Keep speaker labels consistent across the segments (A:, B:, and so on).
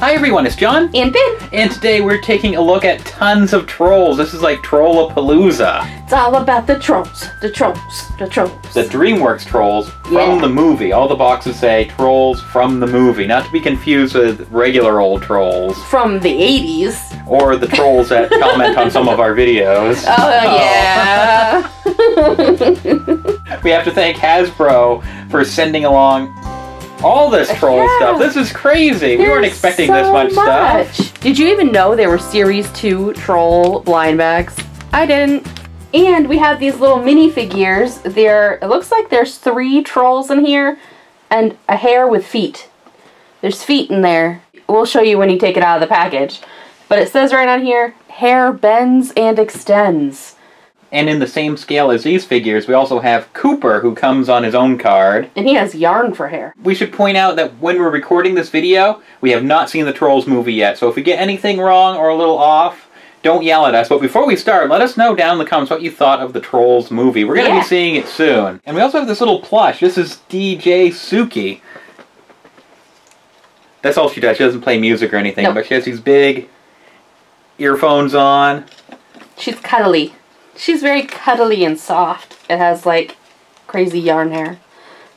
A: Hi everyone, it's Jon.
B: And Bin.
A: And today we're taking a look at tons of trolls. This is like Trollapalooza.
B: It's all about the trolls. The trolls. The trolls.
A: The DreamWorks trolls from
B: Yeah.
A: the movie. All the boxes say trolls from the movie, not to be confused with regular old trolls
B: From the 80s.
A: or the trolls that comment on some of our videos.
B: Oh, yeah. Oh.
A: We have to thank Hasbro for sending along all this troll
B: Yeah.
A: stuff. This is crazy. we weren't expecting
B: so
A: this much, stuff.
B: Did you even know there were Series 2 troll blind bags? I didn't. And we have these little mini figures. There, it looks like there's three trolls in here and a hair with feet. There's feet in there. We'll show you when you take it out of the package. But it says right on here, hair bends and extends.
A: And in the same scale as these figures, we also have Cooper, who comes on his own card.
B: And he has yarn for hair.
A: We should point out that when we're recording this video, we have not seen the Trolls movie yet. So if we get anything wrong or a little off, don't yell at us. But before we start, let us know down in the comments what you thought of the Trolls movie. We're going to
B: Yeah.
A: be seeing it soon. And we also have this little plush. This is DJ Suki. That's all she does. She doesn't play music or anything,
B: Nope.
A: but she has these big earphones on.
B: She's cuddly. She's very cuddly and soft. It has like crazy yarn hair.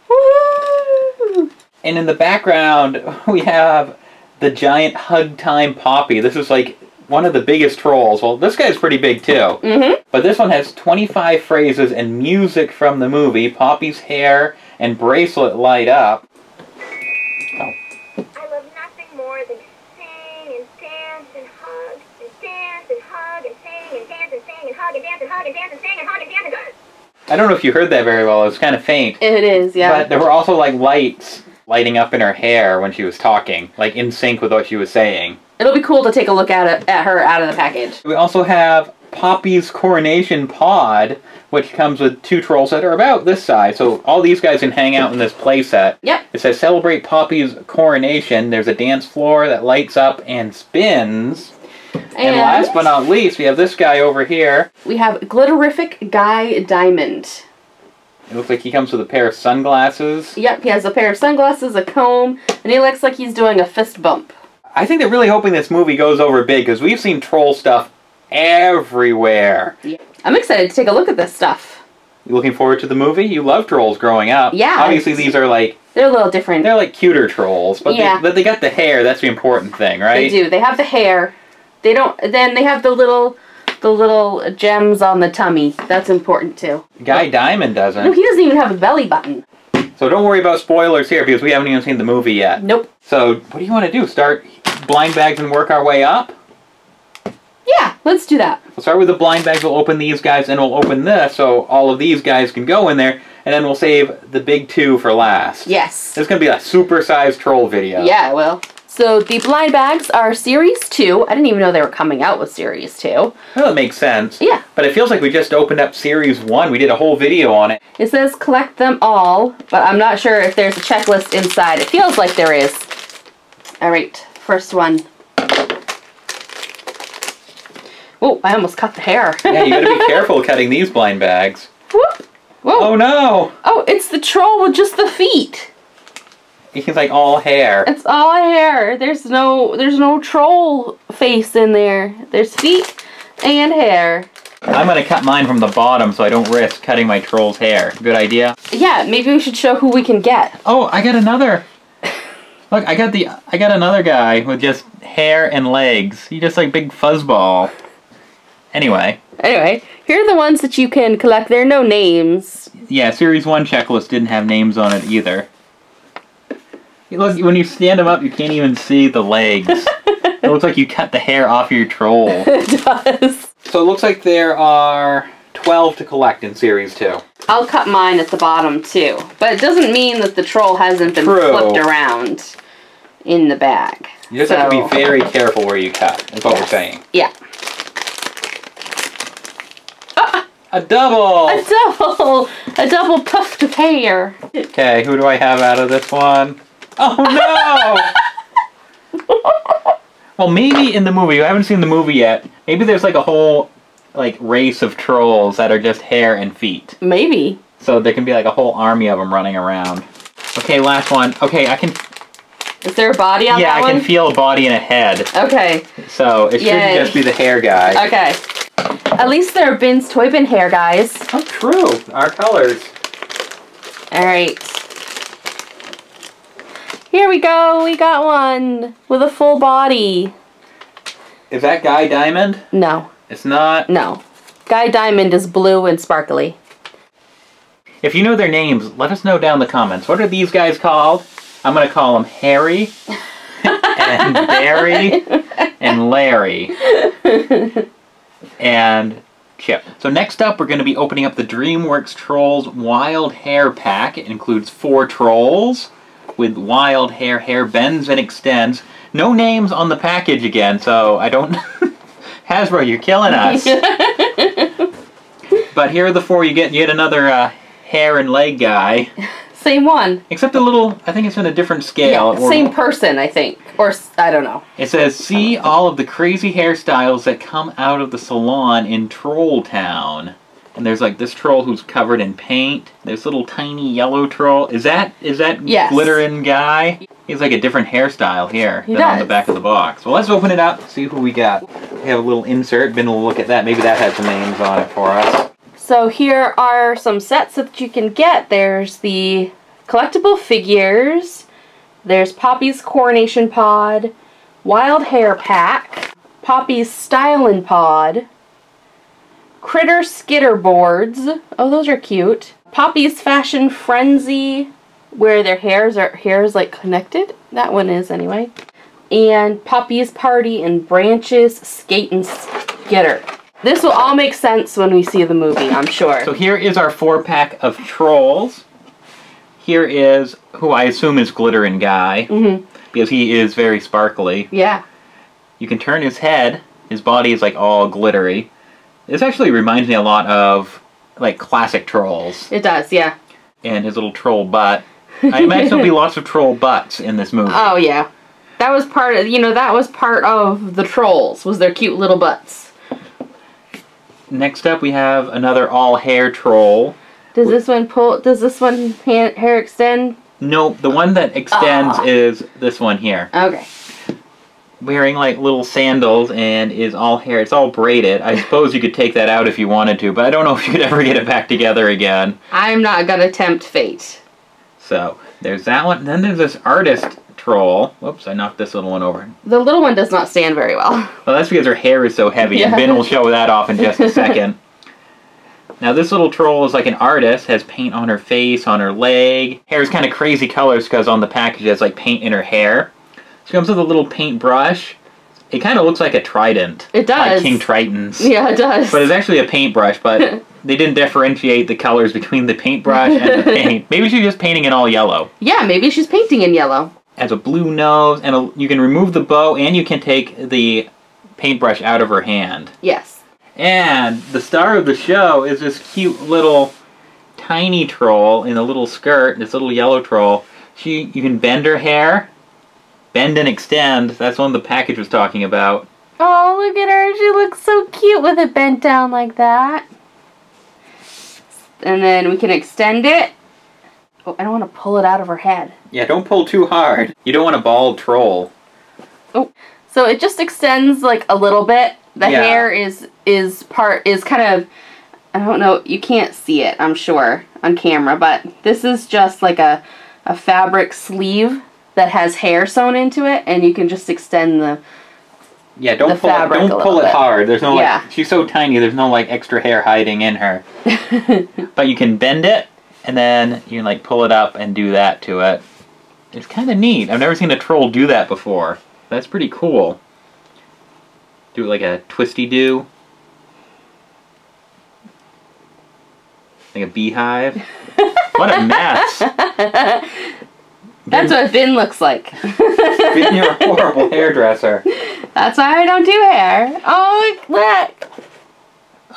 B: Woo!
A: And in the background, we have the giant Hug Time Poppy. This is like one of the biggest trolls. Well, this guy's pretty big too.
B: Mm-hmm.
A: But this one has 25 phrases and music from the movie. Poppy's hair and bracelet light up.
C: Hug and dance and hug and dance and sing and hug and dance and
A: I don't know if you heard that very well. It was kind of faint.
B: It is, yeah.
A: But there were also like lights lighting up in her hair when she was talking, like in sync with what she was saying.
B: It'll be cool to take a look at it at her out of the package.
A: We also have Poppy's Coronation Pod, which comes with two trolls that are about this size. So all these guys can hang out in this playset.
B: Yep.
A: It says celebrate Poppy's coronation. There's a dance floor that lights up and spins. And, last but not least, we have this guy over here.
B: we have Glitterific Guy Diamond.
A: It looks like he comes with a pair of sunglasses.
B: Yep, he has a pair of sunglasses, a comb, and he looks like he's doing a fist bump.
A: I think they're really hoping this movie goes over big because we've seen troll stuff everywhere.
B: I'm excited to take a look at this stuff.
A: You looking forward to the movie? You loved trolls growing up.
B: Yeah.
A: Obviously, these are like
B: They're a little different.
A: they're like cuter trolls, but
B: Yeah.
A: they, but they got the hair. That's the important thing, right?
B: They do. They have the hair. They don't. Then they have the little, the little gems on the tummy. That's important too.
A: Guy Diamond doesn't.
B: No, he doesn't even have a belly button.
A: So don't worry about spoilers here because we haven't even seen the movie yet.
B: Nope.
A: So what do you want to do? Start blind bags and work our way up?
B: Yeah, let's do that.
A: We'll start with the blind bags. We'll open these guys and we'll open this so all of these guys can go in there, and then we'll save the big two for last.
B: Yes.
A: It's gonna be a super-sized troll video.
B: Yeah, I will. So the blind bags are series two. I didn't even know they were coming out with series two.
A: Well, that makes sense.
B: Yeah.
A: But it feels like we just opened up series one. We did a whole video on it.
B: It says collect them all, but I'm not sure if there's a checklist inside. It feels like there is. All right, first one. Oh, I almost cut the hair.
A: Yeah, you gotta be careful cutting these blind bags.
B: Whoop. Whoa.
A: Oh no!
B: Oh, it's the troll with just the feet.
A: He's like all hair.
B: It's all hair. There's no there's no troll face in there. There's feet and hair.
A: I'm gonna cut mine from the bottom so I don't risk cutting my troll's hair. Good idea.
B: Yeah, maybe we should show who we can get.
A: Oh, I got another. Look, I got the I got another guy with just hair and legs. He just like big fuzzball. Anyway,
B: Anyway, here are the ones that you can collect. There are no names.
A: yeah, series one checklist didn't have names on it either. Look, when you stand them up, you can't even see the legs. it looks like you cut the hair off your troll.
B: it does.
A: So it looks like there are 12 to collect in Series 2.
B: I'll cut mine at the bottom too. But it doesn't mean that the troll hasn't been
A: True.
B: flipped around in the bag.
A: You just have to be very careful where you cut, is what we're saying.
B: Yeah.
A: A double!
B: A double! A double puffed of hair.
A: Okay, who do I have out of this one? Oh no! well, maybe in the movie, I haven't seen the movie yet, maybe there's like a whole like race of trolls that are just hair and feet.
B: Maybe.
A: So there can be like a whole army of them running around. Okay, last one. Okay, I can
B: Is there a body on
A: yeah,
B: that
A: I
B: one?
A: can feel a body and a head.
B: okay,
A: So it should
B: Yay.
A: just be the hair guy.
B: okay. At least there are Bin's Toy Bin hair, guys.
A: Oh, true. Our colors.
B: All right. Here we go. We got one with a full body.
A: Is that Guy Diamond?
B: No,
A: It's not.
B: no. Guy Diamond is blue and sparkly.
A: If you know their names, let us know down in the comments. What are these guys called? I'm gonna call them Harry and Barry and Larry and Chip. So next up, we're going to be opening up the DreamWorks Trolls Wild Hair Pack. It includes four trolls with wild hair, hair bends and extends. No names on the package again, so I don't. Hasbro, you're killing us. but here are the four. You get yet another uh, hair and leg guy,
B: Same one.
A: except a little. I think it's in a different scale.
B: Yeah, same person, I think. Or, I don't know.
A: It says, see all of the crazy hairstyles that come out of the salon in Troll Town. And there's like this troll who's covered in paint. This little tiny yellow troll. Is that is that
B: Yes.
A: glittering guy? He's like a different hairstyle here
B: He
A: than on the back of the box. Well, let's open it up, see who we got. We have a little insert. Bin will look at that. Maybe that has some names on it for us.
B: So here are some sets that you can get. There's the collectible figures. There's Poppy's Coronation Pod, Wild Hair Pack, Poppy's Stylin' Pod, Critter Skitter Boards. Oh, those are cute. Poppy's Fashion Frenzy, where their hairs are hairs like connected. That one is anyway. And Poppy's Party and Branch's Skate and Skitter. This will all make sense when we see the movie, I'm sure.
A: So here is our four pack of trolls. Here is who I assume is Glittering Guy
B: hmm
A: because he is very sparkly.
B: Yeah.
A: You can turn his head. His body is like all glittery. This actually reminds me a lot of like classic trolls
B: It does, yeah.
A: and his little troll butt. I imagine there'll be lots of troll butts in this movie.
B: Oh yeah. That was part of you know, that was part of the trolls, was their cute little butts.
A: Next up, we have another all hair troll.
B: Does this one pull does this one hair extend?
A: Nope, the one that extends
B: Ah.
A: is this one here.
B: Okay.
A: Wearing like little sandals and is all hair. It's all braided. I suppose you could take that out if you wanted to, but I don't know if you could ever get it back together again.
B: I'm not gonna tempt fate.
A: So there's that one. Then there's this artist troll. Whoops, I knocked this little one over.
B: The little one does not stand very well.
A: Well, that's because her hair is so heavy, and
B: Yeah.
A: Bin will show that off in just a second. now, this little troll is like an artist, has paint on her face, on her leg. Hair is kind of crazy colors because on the package it has like paint in her hair. She comes with a little paintbrush. It kind of looks like a trident.
B: It does.
A: Like King Triton's.
B: Yeah, it does.
A: But it's actually a paintbrush, but they didn't differentiate the colors between the paintbrush and the paint. Maybe she's just painting it all yellow.
B: yeah, maybe she's painting in yellow.
A: Has a blue nose, and a, you can remove the bow, and you can take the paintbrush out of her hand.
B: Yes.
A: And the star of the show is this cute little tiny troll in a little skirt, this little yellow troll. She you can bend her hair, bend and extend. That's one the package was talking about.
B: Oh, look at her. She looks so cute with it bent down like that. And then we can extend it. Oh, I don't want to pull it out of her head.
A: Yeah, don't pull too hard. You don't want a bald troll.
B: Oh, So it just extends like a little bit. The
A: Yeah.
B: hair is is part is kind of I don't know, you can't see it, I'm sure, on camera, but this is just like a a fabric sleeve that has hair sewn into it and you can just extend the
A: Yeah, don't
B: The
A: pull it, don't pull it
B: bit.
A: hard. There's no
B: Yeah.
A: like she's so tiny. There's no like extra hair hiding in her. but you can bend it, and then you can like pull it up and do that to it. It's kind of neat. I've never seen a troll do that before. That's pretty cool. Do it like a twisty do. Like a beehive. what a mess.
B: That's what Bin looks like.
A: Bin, you're a horrible hairdresser.
B: That's why I don't do hair. Oh, look, look.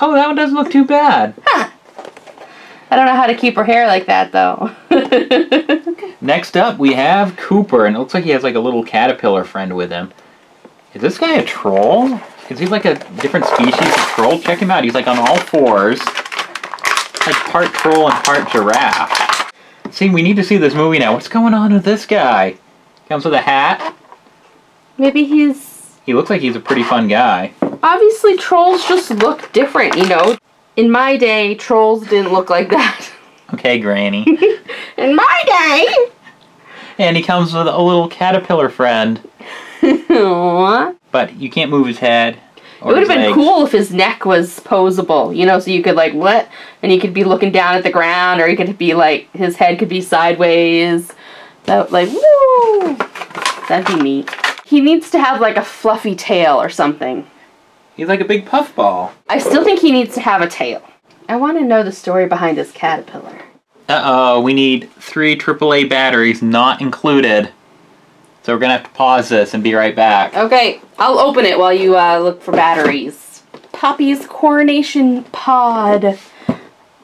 A: Oh, that one doesn't look too bad.
B: I don't know how to keep her hair like that though.
A: Next up, we have Cooper, and it looks like he has like a little caterpillar friend with him. Is this guy a troll? Is he like a different species of troll? Check him out. He's like on all fours, like part troll and part giraffe. See, we need to see this movie now. What's going on with this guy? Comes with a hat.
B: Maybe he's
A: He looks like he's a pretty fun guy.
B: obviously trolls just look different, you know. In my day, trolls didn't look like that.
A: Okay, Granny.
B: In my day.
A: and he comes with a little caterpillar friend. But you can't move his head.
B: It would have been cool if his neck was posable, you know, so you could like what, and he could be looking down at the ground, or he could be like his head could be sideways. That like woo, that'd be neat. He needs to have like a fluffy tail or something.
A: He's like a big puffball.
B: I still think he needs to have a tail. I want to know the story behind his caterpillar.
A: Uh oh, we need three AAA batteries not included. So we're gonna have to pause this and be right back.
B: Okay, I'll open it while you uh, look for batteries. Poppy's coronation pod.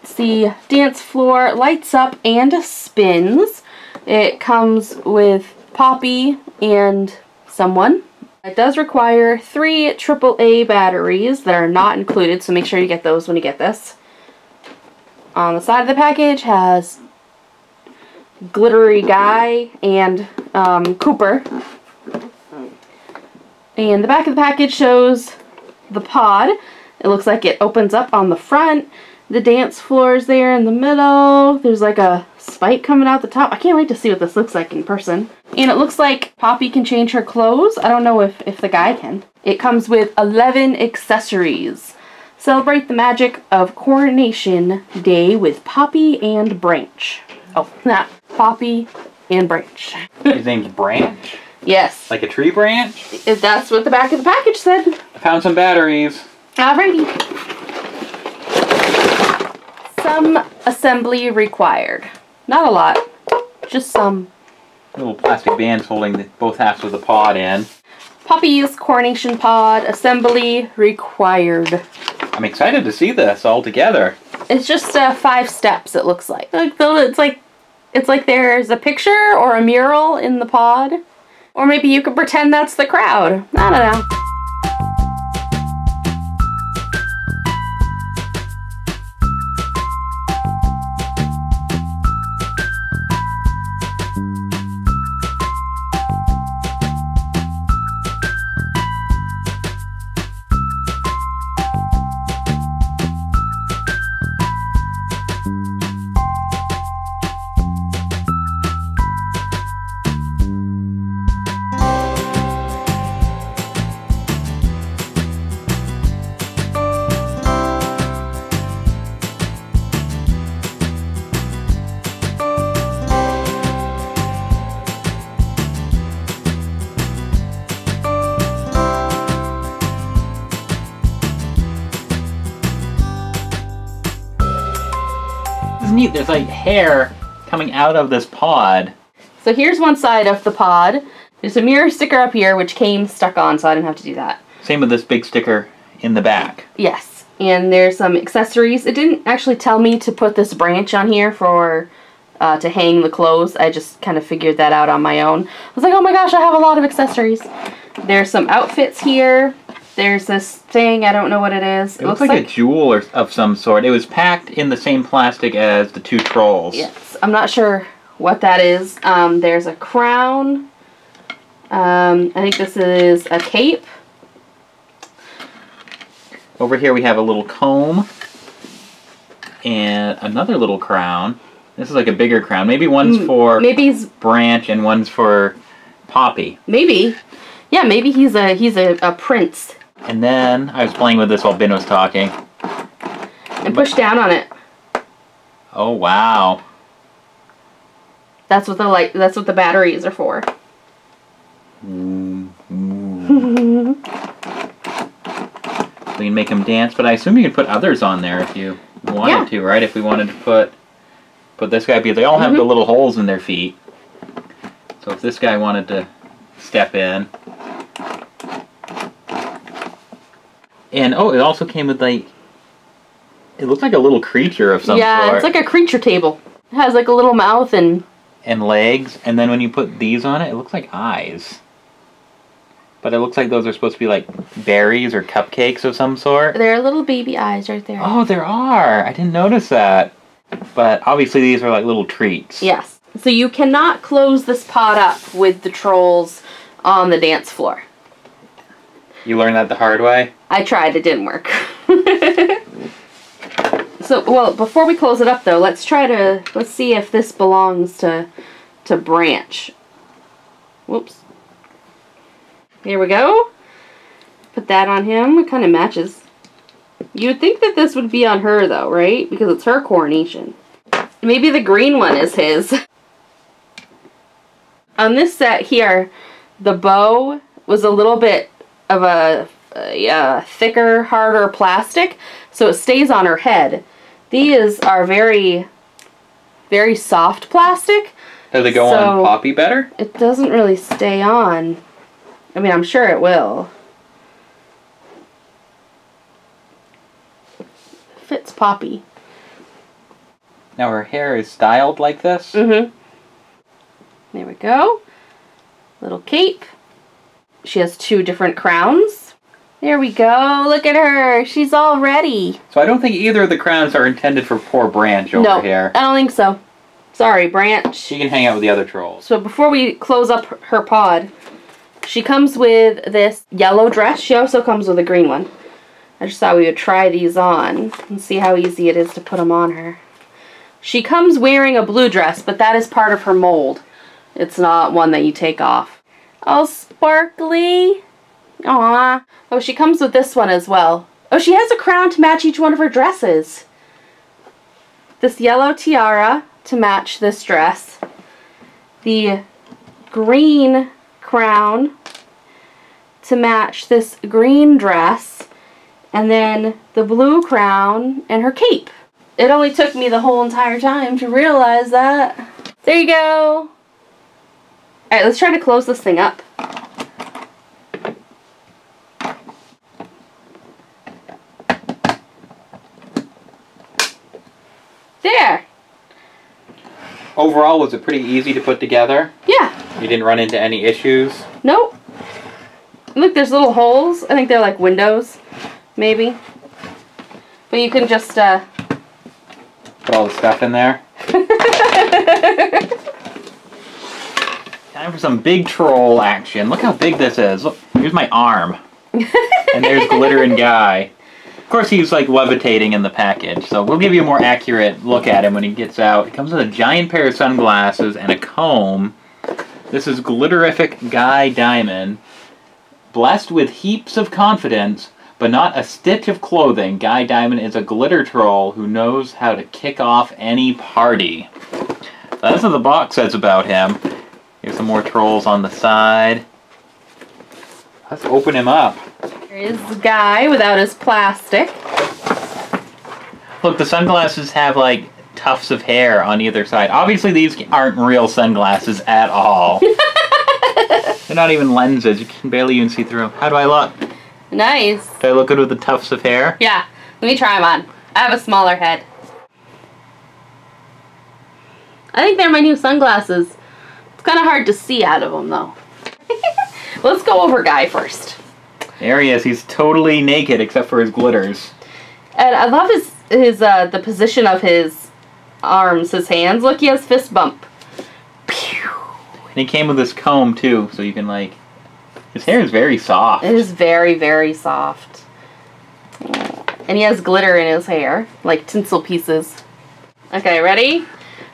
B: See, dance floor lights up and spins. It comes with Poppy and someone. It does require three AAA batteries that are not included, so make sure you get those when you get this. On the side of the package has glittery guy and um, Cooper. And the back of the package shows the pod. It looks like it opens up on the front. The dance floor is there in the middle. There's like a spike coming out the top. I can't wait to see what this looks like in person. And it looks like Poppy can change her clothes. I don't know if, if the guy can. It comes with 11 accessories. Celebrate the magic of Coronation Day with Poppy and Branch. Oh, not Poppy and Branch.
A: His name's Branch.
B: Yes.
A: Like a tree branch.
B: If that's what the back of the package said.
A: I found some batteries.
B: Alrighty. Some assembly required. Not a lot. Just some.
A: Little plastic bands holding the, both halves of the pod in.
B: Poppy's coronation pod assembly required.
A: I'm excited to see this all together.
B: It's just uh, five steps. It looks like. It's like, it's like there's a picture or a mural in the pod, or maybe you could pretend that's the crowd. I don't know.
A: Neat. There's like hair coming out of this pod.
B: So here's one side of the pod. There's a mirror sticker up here, which came stuck on, so I didn't have to do that.
A: Same with this big sticker in the back.
B: Yes. And there's some accessories. It didn't actually tell me to put this branch on here for uh, to hang the clothes. I just kind of figured that out on my own. I was like, oh my gosh, I have a lot of accessories. There's some outfits here. There's this thing, I don't know what it is.
A: It looks like, a jewel or of some sort. It was packed in the same plastic as the two trolls.
B: Yes, I'm not sure what that is. Um, there's a crown. Um, I think this is a cape.
A: Over here we have a little comb and another little crown. This is like a bigger crown. Maybe one's
B: Mm,
A: for
B: Maybe he's
A: Branch and one's for Poppy.
B: maybe, yeah, maybe he's a he's a, a prince.
A: And then I was playing with this while Bin was talking.
B: And push down on it.
A: Oh wow.
B: That's what the light. That's what the batteries are for.
A: Mm, mm. so you can make them dance, but I assume you could put others on there if you wanted
B: Yeah.
A: to, right? If we wanted to put put this guy because they all have the
B: Mhm.
A: little holes in their feet. So if this guy wanted to step in. And oh, it also came with like it looks like a little creature of some
B: yeah,
A: sort.
B: Yeah, it's like a creature table. It has like a little mouth and
A: and legs, and then when you put these on it, it looks like eyes. But it looks like those are supposed to be like berries or cupcakes of some sort.
B: there are little baby eyes right there.
A: Oh, there are. I didn't notice that. But obviously these are like little treats.
B: Yes. So you cannot close this pot up with the trolls on the dance floor.
A: You learned that the hard way?
B: I tried, it didn't work. so, well, before we close it up though, let's try to, let's see if this belongs to, to Branch. Whoops. Here we go. Put that on him, it kind of matches. You'd think that this would be on her though, right? Because it's her coronation. Maybe the green one is his. on this set here, the bow was a little bit of a, uh, thicker, harder plastic, so it stays on her head. These are very, very soft plastic.
A: Does it go
B: So-
A: on Poppy better?
B: It doesn't really stay on. I mean, I'm sure it will. Fits Poppy.
A: Now her hair is styled like this.
B: Mm-hmm. There we go. Little cape. She has two different crowns. There we go. Look at her. She's all ready.
A: So I don't think either of the crowns are intended for poor Branch over
B: no,
A: here.
B: I don't think so. Sorry, Branch.
A: She can hang out with the other trolls.
B: So before we close up her pod, she comes with this yellow dress. She also comes with a green one. I just thought we would try these on and see how easy it is to put them on her. She comes wearing a blue dress, but that is part of her mold. It's not one that you take off. All sparkly. Aw. Oh, she comes with this one as well. Oh, she has a crown to match each one of her dresses. This yellow tiara to match this dress. The green crown to match this green dress. And then the blue crown and her cape. It only took me the whole entire time to realize that. There you go. Alright, let's try to close this thing up. There.
A: Overall, was it pretty easy to put together?
B: Yeah.
A: You didn't run into any issues?
B: Nope. Look, there's little holes. I think they're like windows, maybe. But you can just, uh,
A: Put all the stuff in there? Time for some big troll action. Look how big this is. Look, here's my arm. and there's Glitterin' Guy. Of course, he's like levitating in the package, so we'll give you a more accurate look at him when he gets out. He comes with a giant pair of sunglasses and a comb. This is Glitterific Guy Diamond. Blessed with heaps of confidence, but not a stitch of clothing, Guy Diamond is a glitter troll who knows how to kick off any party. That's what the box says about him. Here's some more trolls on the side. Let's open him up.
B: There is the guy without his plastic.
A: Look, the sunglasses have like tufts of hair on either side. Obviously, these aren't real sunglasses at all. They're not even lenses. You can barely even see through them. How do I look?
B: Nice.
A: Do I look good with the tufts of hair?
B: Yeah, let me try them on. I have a smaller head. I think they're my new sunglasses. It's kind of hard to see out of them though. Let's go over Guy first.
A: There he is. He's totally naked except for his glitters.
B: And I love his his uh the position of his arms, his hands. Look, he has fist bump. Pew.
A: And he came with this comb too, so you can like. His hair is very soft.
B: It is very, very soft. And he has glitter in his hair, like tinsel pieces. Okay, ready?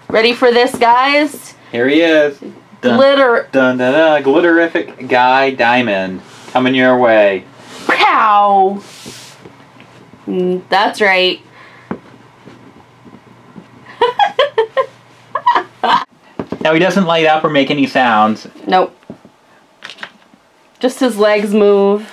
B: Ready for this, guys?
A: Here he is. Dun,
B: Glitter.
A: dun, dun, dun, glitterific guy diamond coming your way.
B: Pow! Mm, that's right.
A: Now he doesn't light up or make any sounds.
B: Nope. Just his legs move.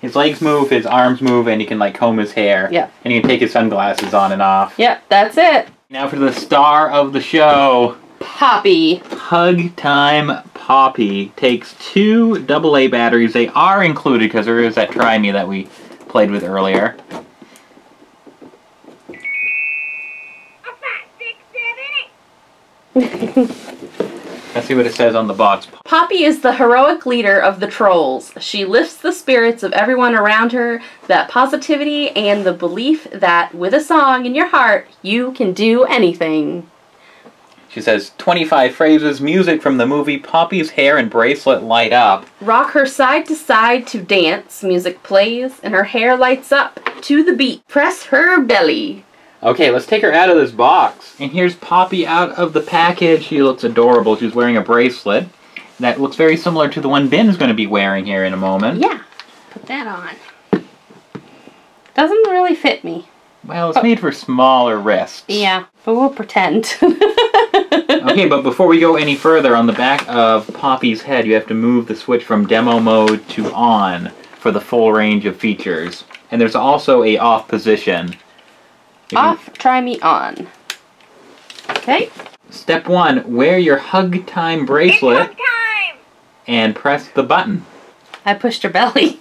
A: His legs move, his arms move, and he can like comb his hair.
B: Yeah.
A: And he can take his sunglasses on and off.
B: Yep, that's it.
A: Now for the star of the show.
B: Poppy.
A: Hug Time Poppy takes two AA batteries. They are included because there is that Try Me that we played with earlier.
C: A five, six, seven, eight.
A: Let's see what it says on the box.
B: Poppy is the heroic leader of the trolls. She lifts the spirits of everyone around her, that positivity and the belief that with a song in your heart, you can do anything.
A: She says 25 phrases, music from the movie Poppy's hair and bracelet light up.
B: Rock her side to side to dance. Music plays and her hair lights up to the beat. Press her belly.
A: Okay, let's take her out of this box. And here's Poppy out of the package. She looks adorable. She's wearing a bracelet that looks very similar to the one Bin's going to be wearing here in a moment.
B: Yeah, put that on. Doesn't really fit me.
A: Well, it's oh. made for smaller wrists.
B: Yeah, but we'll pretend.
A: Okay, but before we go any further, on the back of Poppy's head, you have to move the switch from demo mode to on for the full range of features. And there's also a off position. You can-
B: Off, try me on. Okay.
A: Step one, wear your hug time
C: It's
A: bracelet
C: hug time!
A: and press the button.
B: I pushed her belly.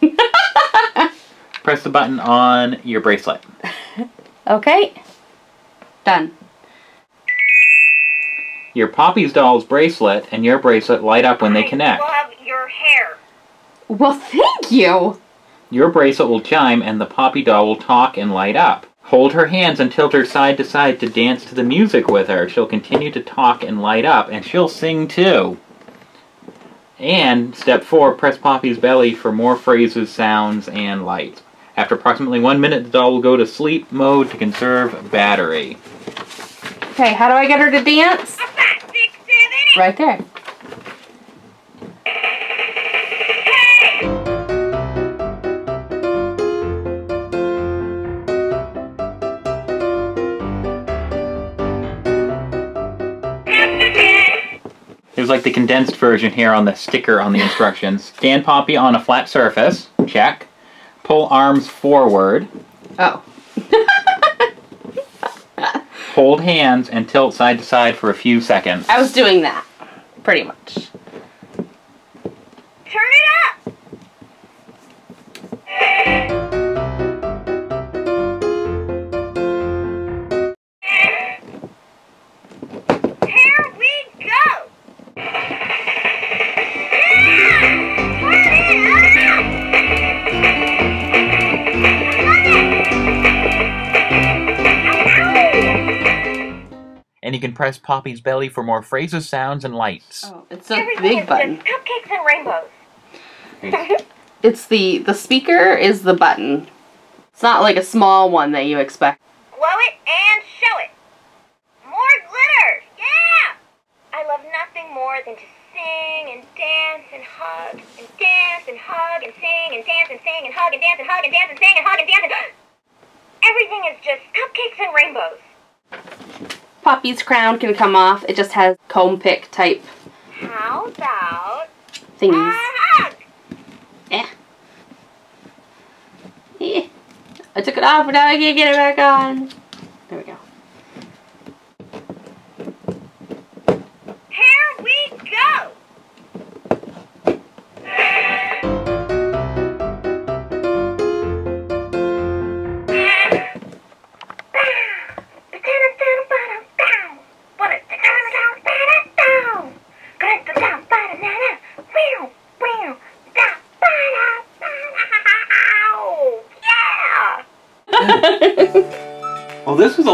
A: Press the button on your bracelet.
B: okay. Done.
A: Your Poppy's doll's bracelet and your bracelet light up when they connect.
C: I
A: connect.
C: love your hair.
B: Well, thank you.
A: Your bracelet will chime and the Poppy doll will talk and light up. Hold her hands and tilt her side to side to dance to the music with her. She'll continue to talk and light up, and she'll sing too. And step four, press Poppy's belly for more phrases, sounds, and lights. After approximately one minute, the doll will go to sleep mode to conserve battery.
B: Okay, how do I get her to dance?
C: A five, six, seven, eight.
B: Right there.
A: There's like the condensed version here on the sticker on the instructions. Stand Poppy on a flat surface. Check. Pull arms forward.
B: Oh.
A: Hold hands and tilt side to side for a few seconds.
B: I was doing that. Pretty much.
C: Turn it up!
A: Press Poppy's belly for more phrases, sounds, and lights.
B: Oh, it's a
C: Everything
B: big button.
C: cupcakes and rainbows.
B: It's the the speaker is the button. It's not like a small one that you expect.
C: Blow it and show it. More glitter! Yeah! I love nothing more than to sing and dance and hug and dance and hug and sing and dance and sing and hug and dance and hug and dance and sing and hug and dance and everything is just cupcakes and rainbows.
B: Poppy's crown can come off. It just has comb pick type
C: How about
B: thingies. Eh. Eh. I took it off, but now I can't get it back on. There we go.
C: Here we go!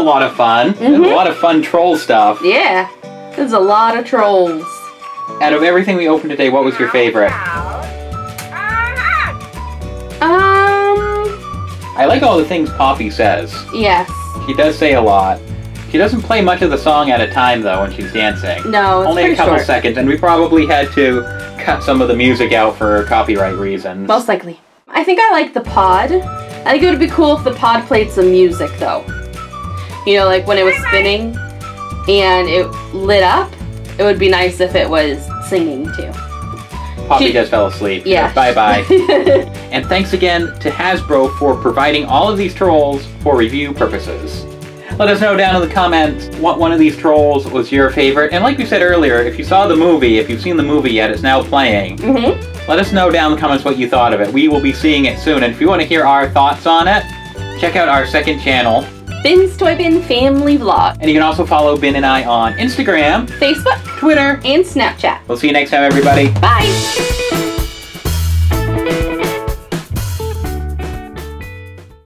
A: Lot of fun.
B: Mhm.
A: A lot of fun troll stuff.
B: yeah. There's a lot of trolls.
A: Out of everything we opened today, what was your favorite?
C: How about a hug?
B: Um.
A: I like all the things Poppy says.
B: Yes.
A: She does say a lot. She doesn't play much of the song at a time, though, when she's dancing.
B: No, it's
A: Only a couple
B: short.
A: seconds, and we probably had to cut some of the music out for copyright reasons.
B: Most likely. I think I like the pod. I think it would be cool if the pod played some music though. You know, like when it was spinning and it lit up, it would be nice if it was singing too.
A: Poppy
B: she-
A: just fell asleep.
B: Yeah.
A: Bye bye. and thanks again to Hasbro for providing all of these trolls for review purposes. Let us know down in the comments what one of these trolls was your favorite. And like we said earlier, if you saw the movie, if you've seen the movie yet, it's now playing.
B: hmm
A: Let us know down in the comments what you thought of it. We will be seeing it soon. And if you want to hear our thoughts on it, check out our second channel.
B: Bin's Toy Bin Family Vlog.
A: And you can also follow Bin and I on Instagram,
B: Facebook
A: Twitter.
B: and Snapchat.
A: We'll see you next time, everybody.
B: Bye!